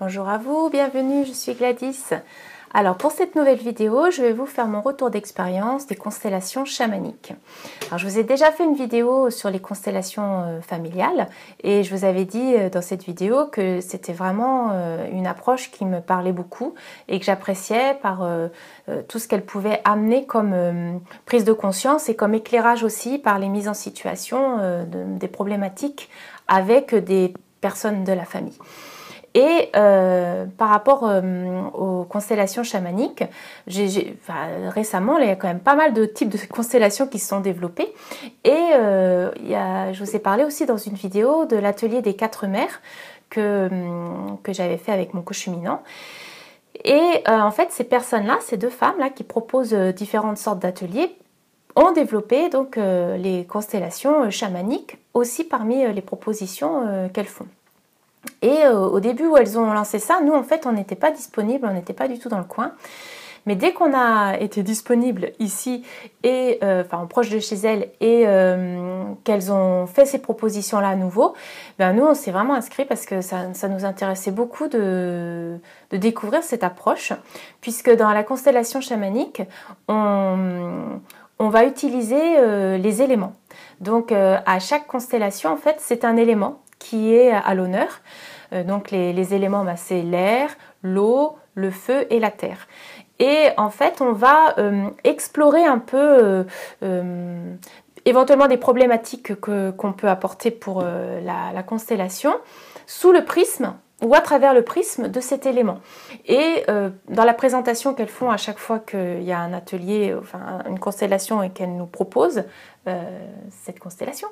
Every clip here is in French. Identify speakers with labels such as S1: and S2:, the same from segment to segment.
S1: Bonjour à vous, bienvenue, je suis Gladys. Alors pour cette nouvelle vidéo, je vais vous faire mon retour d'expérience des constellations chamaniques. Alors je vous ai déjà fait une vidéo sur les constellations euh, familiales et je vous avais dit euh, dans cette vidéo que c'était vraiment euh, une approche qui me parlait beaucoup et que j'appréciais par tout ce qu'elle pouvait amener comme prise de conscience et comme éclairage aussi par les mises en situation des problématiques avec des personnes de la famille. Et euh, par rapport euh, aux constellations chamaniques, récemment, il y a quand même pas mal de types de constellations qui se sont développées. Et euh, je vous ai parlé aussi dans une vidéo de l'atelier des quatre mères que, que j'avais fait avec mon cochuminant. Et en fait, ces personnes-là, ces deux femmes-là qui proposent différentes sortes d'ateliers, ont développé donc les constellations chamaniques aussi parmi les propositions qu'elles font. Et euh, au début où elles ont lancé ça, nous en fait on n'était pas disponible, on n'était pas du tout dans le coin. Mais dès qu'on a été disponible ici et euh, enfin proche de chez elles et euh, qu'elles ont fait ces propositions là à nouveau, ben nous on s'est vraiment inscrit parce que ça, nous intéressait beaucoup de, découvrir cette approche puisque dans la constellation chamanique on, on va utiliser les éléments. Donc à chaque constellation en fait c'est un élément qui est à l'honneur. Euh, donc les, éléments, bah, c'est l'air, l'eau, le feu et la terre. Et en fait, on va euh, explorer un peu euh, éventuellement des problématiques qu'on peut apporter pour la, constellation sous le prisme ou à travers le prisme de cet élément. Et dans la présentation qu'elles font à chaque fois qu'il y a un atelier, enfin une constellation et qu'elles nous proposent cette constellation,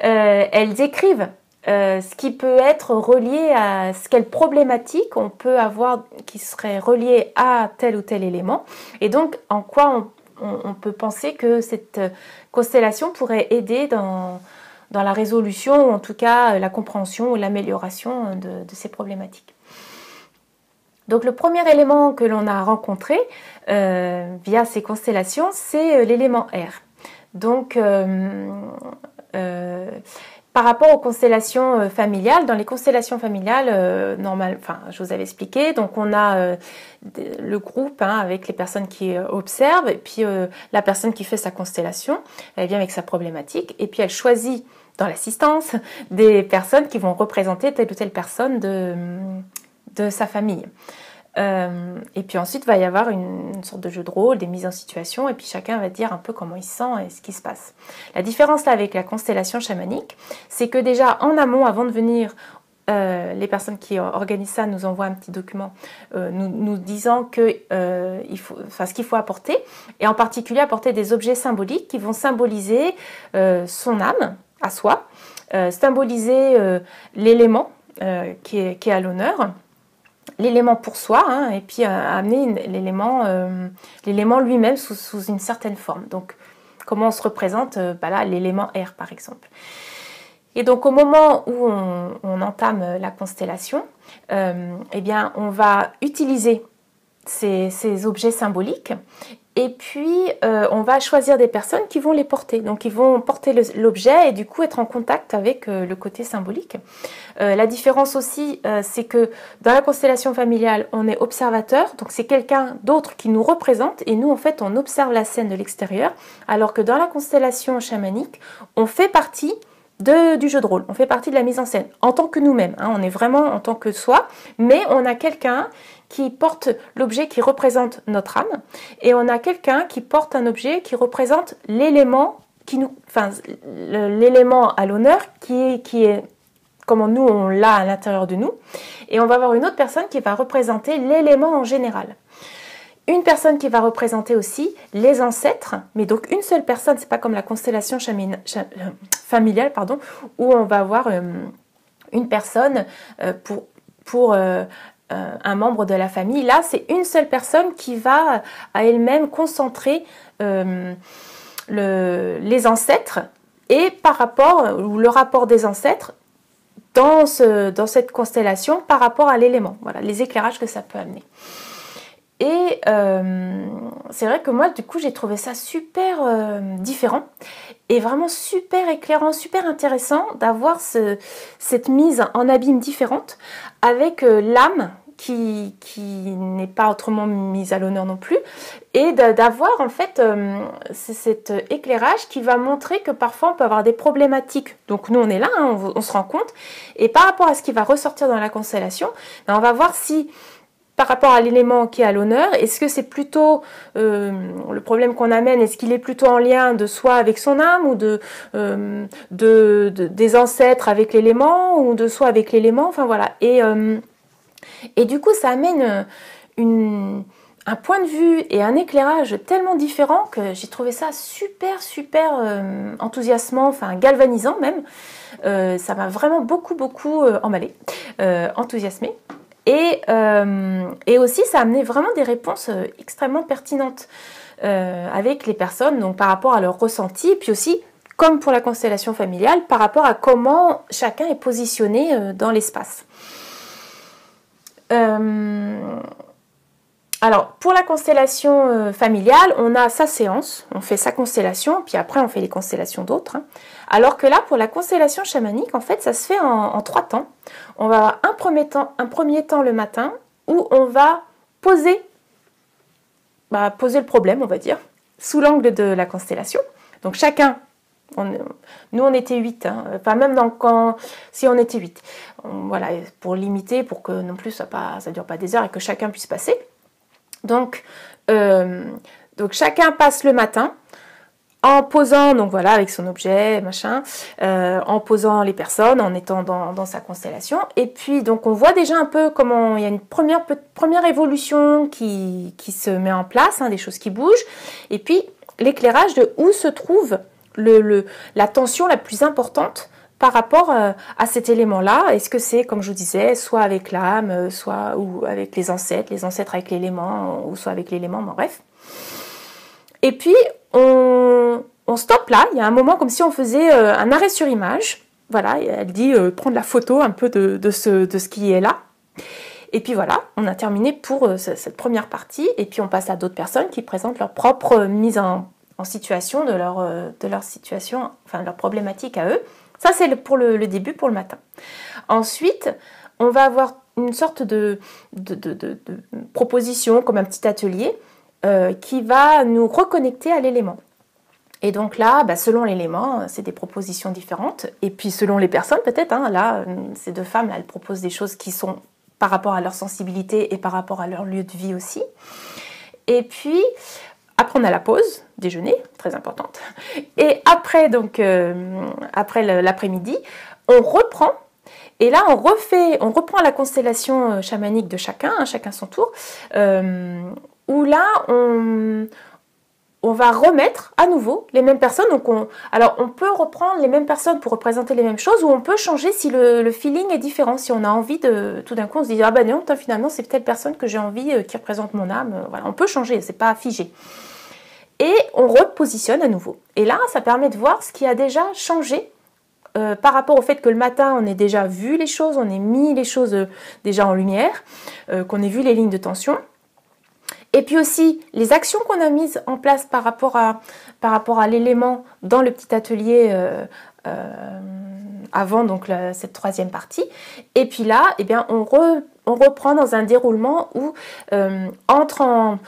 S1: elles écrivent euh, ce qui peut être relié à quelle problématique on peut avoir qui serait reliée à tel ou tel élément et donc en quoi on, peut penser que cette constellation pourrait aider dans, la résolution ou en tout cas la compréhension ou l'amélioration de, ces problématiques. Donc le premier élément que l'on a rencontré euh, via ces constellations, c'est euh, l'élément R. Donc par rapport aux constellations euh, familiales, dans les constellations familiales, euh, je vous avais expliqué, donc on a euh, le groupe hein, avec les personnes qui observent, et puis la personne qui fait sa constellation, elle vient avec sa problématique, et puis elle choisit dans l'assistance des personnes qui vont représenter telle ou telle personne de sa famille. Euh, et puis ensuite, il va y avoir une, sorte de jeu de rôle, des mises en situation, et puis chacun va dire un peu comment il se sent et ce qui se passe. La différence là avec la constellation chamanique, c'est que déjà en amont, avant de venir, euh, les personnes qui organisent ça nous envoient un petit document euh, nous, disant que, il faut, ce qu'il faut apporter, et en particulier apporter des objets symboliques qui vont symboliser son âme à soi, symboliser l'élément qui est à l'honneur l'élément pour soi hein, et puis euh, amener l'élément euh, l'élément lui-même sous, une certaine forme. Donc comment on se représente euh, bah l'élément R par exemple. Et donc au moment où on, entame la constellation, eh bien on va utiliser ces objets symboliques et puis, euh, on va choisir des personnes qui vont les porter. Donc, ils vont porter l'objet et du coup être en contact avec euh, le côté symbolique. Euh, la différence aussi, c'est que dans la constellation familiale, on est observateur. Donc, c'est quelqu'un d'autre qui nous représente. Et nous, en fait, on observe la scène de l'extérieur. Alors que dans la constellation chamanique, on fait partie du jeu de rôle. On fait partie de la mise en scène en tant que nous-mêmes. Hein. on est vraiment en tant que soi, mais on a quelqu'un qui porte l'objet qui représente notre âme et on a quelqu'un qui porte un objet qui représente l'élément qui nous, enfin, l'élément à l'honneur qui qui est comment nous on l'a à l'intérieur de nous et on va avoir une autre personne qui va représenter l'élément en général. Une personne qui va représenter aussi les ancêtres, mais donc une seule personne, c'est pas comme la constellation euh, familiale, pardon, où on va avoir euh, une personne euh, pour, pour un membre de la famille. Là, c'est une seule personne qui va à elle-même concentrer les ancêtres et par rapport, ou le rapport des ancêtres dans, dans cette constellation par rapport à l'élément. Voilà, les éclairages que ça peut amener. Et euh, c'est vrai que moi, du coup, j'ai trouvé ça super euh, différent et vraiment super éclairant, super intéressant d'avoir cette mise en abîme différente avec euh, l'âme qui, n'est pas autrement mise à l'honneur non plus, et d'avoir en fait cet éclairage qui va montrer que parfois on peut avoir des problématiques. Donc nous on est là, hein, on, se rend compte, et par rapport à ce qui va ressortir dans la constellation, ben, on va voir si par rapport à l'élément qui est à l'honneur, est-ce que c'est plutôt euh, le problème qu'on amène, est-ce qu'il est plutôt en lien de soi avec son âme ou de, euh, de, des ancêtres avec l'élément ou de soi avec l'élément, enfin voilà. Et, euh, et du coup, ça amène un point de vue et un éclairage tellement différent que j'ai trouvé ça super, super enthousiasmant, enfin galvanisant même. ça m'a vraiment beaucoup, beaucoup emballé, enthousiasmé. Euh, et, aussi, ça a amené vraiment des réponses euh, extrêmement pertinentes euh, avec les personnes, donc par rapport à leur ressenti, puis aussi, comme pour la constellation familiale, par rapport à comment chacun est positionné dans l'espace. Alors, pour la constellation familiale, on a sa séance, on fait sa constellation, puis après on fait les constellations d'autres. Hein. Alors que là, pour la constellation chamanique, en fait, ça se fait en, trois temps. On va avoir un premier temps, un premier temps le matin où on va poser, bah, poser le problème, on va dire, sous l'angle de la constellation. Donc chacun, nous on était huit, hein, pas même dans, quand, si on était huit. Voilà, pour limiter, pour que non plus ça ne dure pas des heures et que chacun puisse passer. Donc, euh, donc chacun passe le matin en posant, donc voilà, avec son objet, machin, euh, en posant les personnes, en étant dans, sa constellation. Et puis, donc, on voit déjà un peu comment il y a une première, première évolution qui, se met en place, hein, des choses qui bougent. Et puis, l'éclairage de où se trouve la tension la plus importante par rapport euh, à cet élément-là. Est-ce que c'est, comme je vous disais, soit avec l'âme, euh, soit ou avec les ancêtres, les ancêtres avec l'élément, ou soit avec l'élément, bref. Et puis, on, on stoppe là. Il y a un moment comme si on faisait euh, un arrêt sur image. Voilà, elle dit prendre la photo un peu de, ce, de ce qui est là. Et puis voilà, on a terminé pour cette première partie. Et puis on passe à d'autres personnes qui présentent leur propre mise en, situation de leur, de leur situation, enfin leur problématique à eux. Ça, c'est pour le, début, pour le matin. Ensuite, on va avoir une sorte de, proposition, comme un petit atelier, qui va nous reconnecter à l'élément. Et donc là, bah, selon l'élément, c'est des propositions différentes. Et puis selon les personnes, peut-être, hein, là, ces deux femmes, elles proposent des choses qui sont par rapport à leur sensibilité et par rapport à leur lieu de vie aussi. Et puis, après, on a la pause, déjeuner, très importante. Et après, donc, euh, après l'après-midi, on reprend. Et là, on refait, on reprend la constellation euh, chamanique de chacun, hein, chacun son tour, euh, où là, on, on va remettre à nouveau les mêmes personnes. Donc on, alors on peut reprendre les mêmes personnes pour représenter les mêmes choses ou on peut changer si le, feeling est différent. Si on a envie de tout d'un coup on se dit ah ben non finalement c'est telle personne que j'ai envie euh, qui représente mon âme. Euh, on peut changer, c'est pas figé. Et on repositionne à nouveau. Et là ça permet de voir ce qui a déjà changé euh, par rapport au fait que le matin, on ait déjà vu les choses, on ait mis les choses déjà en lumière, qu'on ait vu les lignes de tension. Et puis aussi les actions qu'on a mises en place par rapport à, par rapport à l'élément dans le petit atelier euh, euh, avant donc cette troisième partie. Et puis là, eh bien, on, reprend dans un déroulement où euh, entre en,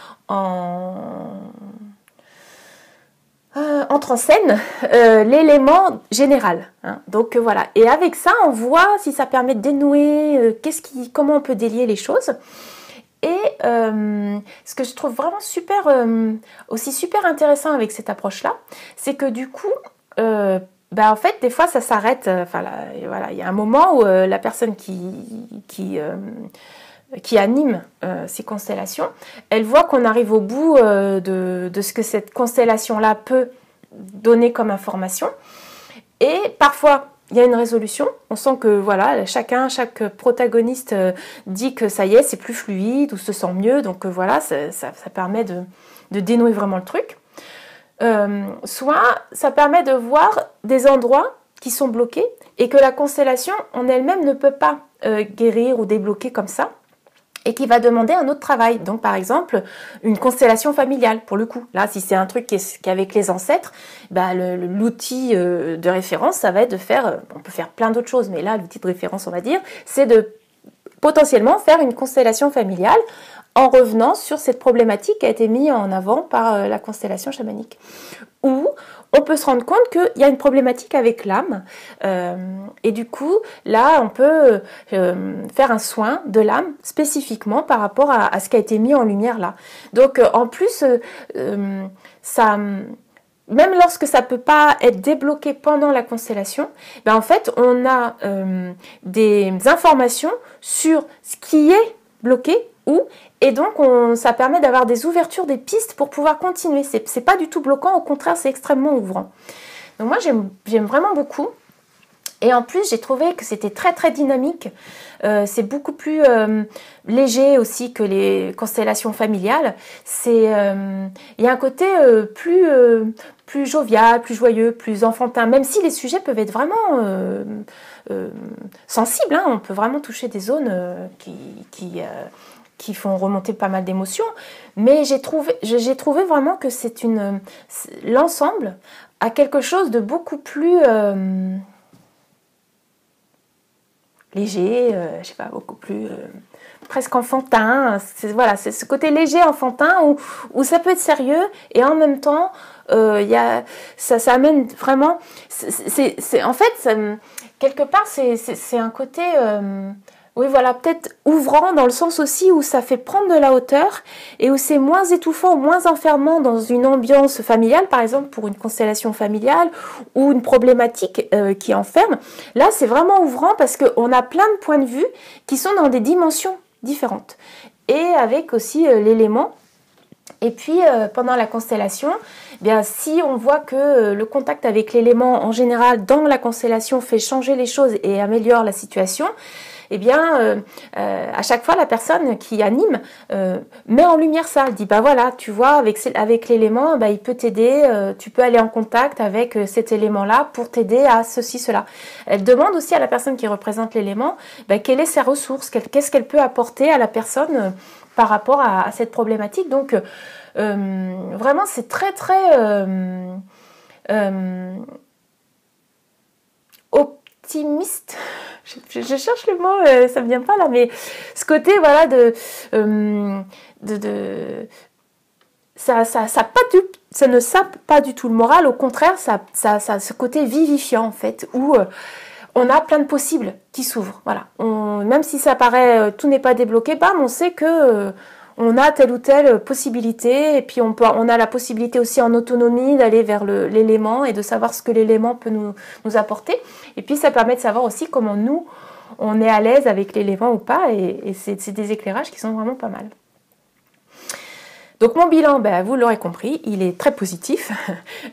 S1: entre en scène l'élément général. Hein. Donc voilà. Et avec ça, on voit si ça permet de dénouer, comment on peut délier les choses. Et euh, ce que je trouve vraiment super, euh, aussi super intéressant avec cette approche-là, c'est que du coup, euh, bah, en fait, des fois, ça s'arrête. Enfin, voilà, il y a un moment où la personne qui, qui, qui anime ces constellations, elle voit qu'on arrive au bout de, de, ce que cette constellation-là peut donner comme information. Et parfois, il y a une résolution. On sent que voilà, chacun, chaque protagoniste euh, dit que ça y est, c'est plus fluide ou se sent mieux. Donc euh, voilà, ça, permet de, dénouer vraiment le truc. Euh, soit ça permet de voir des endroits qui sont bloqués et que la constellation en elle-même ne peut pas guérir ou débloquer comme ça et qui va demander un autre travail. Donc par exemple, une constellation familiale pour le coup. Là, si c'est un truc qui est, avec les ancêtres, bah, l'outil euh, de référence, ça va être de faire, euh, on peut faire plein d'autres choses, mais là, l'outil de référence, on va dire, c'est de potentiellement faire une constellation familiale en revenant sur cette problématique qui a été mise en avant par euh, la constellation chamanique. Ou on peut se rendre compte qu'il y a une problématique avec l'âme. Euh, et du coup, là, on peut euh, faire un soin de l'âme spécifiquement par rapport à, ce qui a été mis en lumière là. Donc, en plus, ça même lorsque ça ne peut pas être débloqué pendant la constellation, ben en fait, on a des informations sur ce qui est bloqué où et donc, ça permet d'avoir des ouvertures, des pistes pour pouvoir continuer. Ce n'est pas du tout bloquant, au contraire, c'est extrêmement ouvrant. Donc moi, j'aime vraiment beaucoup. Et en plus, j'ai trouvé que c'était très très dynamique. Euh, c'est beaucoup plus euh, léger aussi que les constellations familiales. C'est, euh, il y a un côté plus plus jovial, plus joyeux, plus enfantin. Même si les sujets peuvent être vraiment sensibles, hein. on peut vraiment toucher des zones qui qui font remonter pas mal d'émotions, mais j'ai trouvé, j'ai trouvé vraiment que c'est une l'ensemble a quelque chose de beaucoup plus euh, léger, euh, je sais pas, beaucoup plus euh, presque enfantin. C'est, voilà, c'est ce côté léger enfantin où, où ça peut être sérieux et en même temps, il y a, ça, ça amène vraiment. C'est, en fait, quelque part, c'est, un côté oui, voilà, peut-être ouvrant dans le sens aussi où ça fait prendre de la hauteur et où c'est moins étouffant, moins enfermant dans une ambiance familiale, par exemple pour une constellation familiale ou une problématique euh, qui enferme. Là, c'est vraiment ouvrant parce qu'on a plein de points de vue qui sont dans des dimensions différentes et avec aussi euh, l'élément. Et puis euh, pendant la constellation, eh bien si on voit que le contact avec l'élément en général dans la constellation fait changer les choses et améliore la situation, eh bien, euh, euh, à chaque fois, la personne qui anime euh, met en lumière ça. Elle dit, bah voilà, tu vois, avec, l'élément, bah, il peut t'aider, tu peux aller en contact avec cet élément-là pour t'aider à ceci, cela. Elle demande aussi à la personne qui représente l'élément, bah, quelle est sa ressource, qu'est-ce qu'elle peut apporter à la personne par rapport à, cette problématique. Donc, vraiment, c'est très, très optimiste je, cherche le mot, euh, ça me vient pas là, mais ce côté voilà de, euh, de, ça, ne sape pas du tout le moral, au contraire, ça, ça, ce côté vivifiant en fait, où euh, on a plein de possibles qui s'ouvrent. Voilà, même si ça paraît tout n'est pas débloqué, bam, on sait que on a telle ou telle possibilité, et puis on, a la possibilité aussi en autonomie d'aller vers l'élément et de savoir ce que l'élément peut nous, apporter. Et puis ça permet de savoir aussi comment nous, on est à l'aise avec l'élément ou pas, et c'est des éclairages qui sont vraiment pas mal. Donc mon bilan, ben, vous l'aurez compris, il est très positif.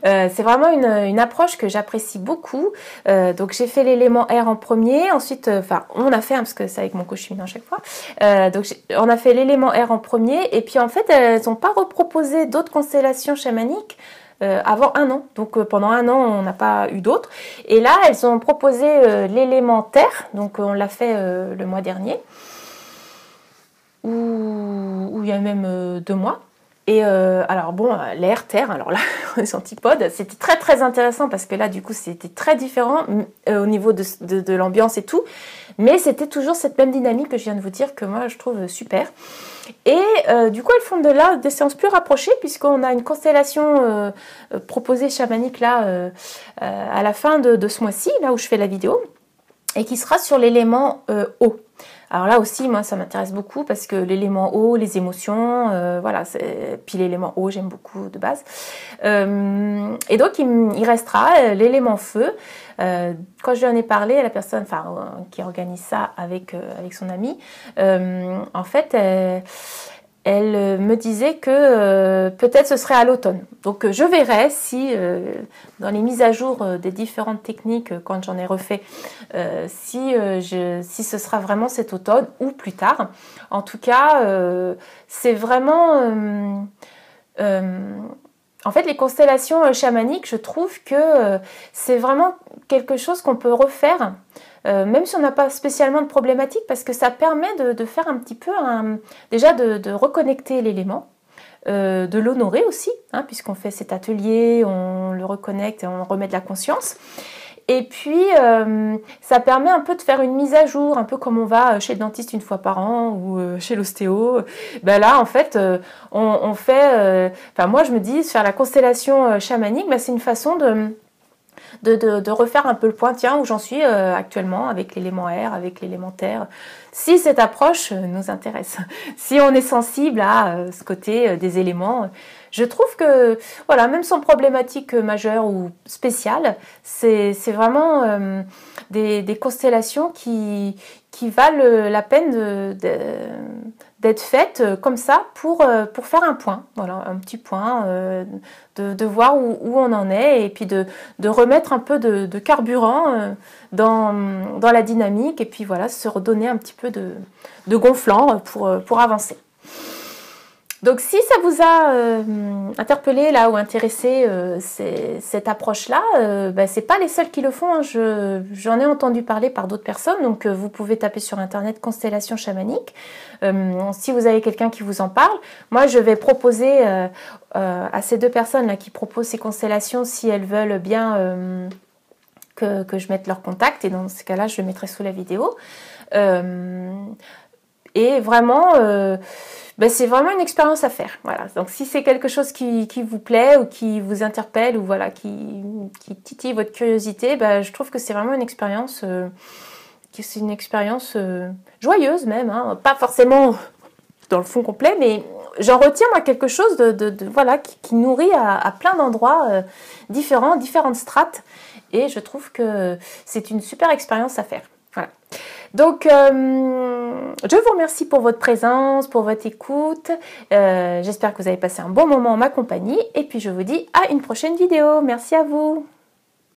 S1: Euh, c'est vraiment une, approche que j'apprécie beaucoup. Euh, donc j'ai fait l'élément R en premier, ensuite, euh, enfin on a fait, hein, parce que c'est avec mon coach à chaque fois. donc on a fait l'élément R en premier, et puis en fait elles n'ont pas reproposé d'autres constellations chamaniques. avant un an. Donc pendant un an, on n'a pas eu d'autres. Et là, elles ont proposé l'élément terre. Donc on l'a fait le mois dernier. Ou il y a même deux mois. Et euh, alors bon, l'air, terre, alors là, les antipodes, c'était très très intéressant parce que là, du coup, c'était très différent euh, au niveau de, de, l'ambiance et tout. Mais c'était toujours cette même dynamique que je viens de vous dire que moi, je trouve super. Et euh, du coup, elles font de là des séances plus rapprochées puisqu'on a une constellation proposée chamanique là à la fin de, de ce mois-ci, là où je fais la vidéo, et qui sera sur l'élément eau. Alors là aussi, moi, ça m'intéresse beaucoup parce que l'élément eau, les émotions, euh, voilà, puis l'élément eau, j'aime beaucoup de base. Euh, et donc, il, restera euh, l'élément feu. quand je lui en ai parlé la personne, qui organise ça avec avec son ami, en fait elle euh, me disait que euh, peut-être ce serait à l'automne. Donc euh, je verrai si dans les mises à jour des différentes techniques, quand j'en ai refait, si, ce sera vraiment cet automne ou plus tard. En tout cas, c'est vraiment... en fait, les constellations chamaniques, je trouve que c'est vraiment quelque chose qu'on peut refaire euh, même si on n'a pas spécialement de problématique, parce que ça permet de, faire un petit peu, déjà de, reconnecter l'élément, euh, de l'honorer aussi, hein, puisqu'on fait cet atelier, on le reconnecte et on remet de la conscience. Et puis, euh, ça permet un peu de faire une mise à jour, un peu comme on va chez le dentiste une fois par an ou chez l'ostéo. Ben là, en fait, on, fait... Enfin, moi, je me dis, faire la constellation chamanique, ben, c'est une façon de... De, de, refaire un peu le point, tiens, où j'en suis actuellement avec l'élément air, avec l'élément. Si cette approche nous intéresse, si on est sensible à ce côté des éléments, je trouve que, voilà, même sans problématique majeure ou spéciale, c'est vraiment euh, des, constellations qui, qui valent la peine d'être faites comme ça pour, euh, pour faire un point, voilà, un petit point, euh, de, voir où, on en est et puis de, remettre un peu de, carburant dans, dans, la dynamique et puis voilà, se redonner un petit peu de, gonflant pour, pour avancer. Donc si ça vous a euh, interpellé là ou intéressé euh, cette approche-là, euh, ben, c'est pas les seuls qui le font. Hein. J'en ai entendu parler par d'autres personnes. Donc vous pouvez taper sur internet constellation chamanique. si vous avez quelqu'un qui vous en parle, moi je vais proposer à ces deux personnes là qui proposent ces constellations si elles veulent bien que, que, je mette leur contact. Et dans ce cas-là, je le mettrai sous la vidéo. Et vraiment ben, c'est vraiment une expérience à faire. Voilà. Donc si c'est quelque chose qui, vous plaît ou qui vous interpelle ou voilà qui, titille votre curiosité, ben, je trouve que c'est vraiment une expérience euh, une expérience euh, joyeuse même, hein. pas forcément dans le fond complet, mais j'en retiens moi quelque chose de, voilà qui, nourrit à, plein d'endroits euh, différents, différentes strates, et je trouve que c'est une super expérience à faire. Voilà. Donc, euh, je vous remercie pour votre présence, pour votre écoute. Euh, j'espère que vous avez passé un bon moment en ma compagnie. Et puis, je vous dis à une prochaine vidéo. Merci à vous.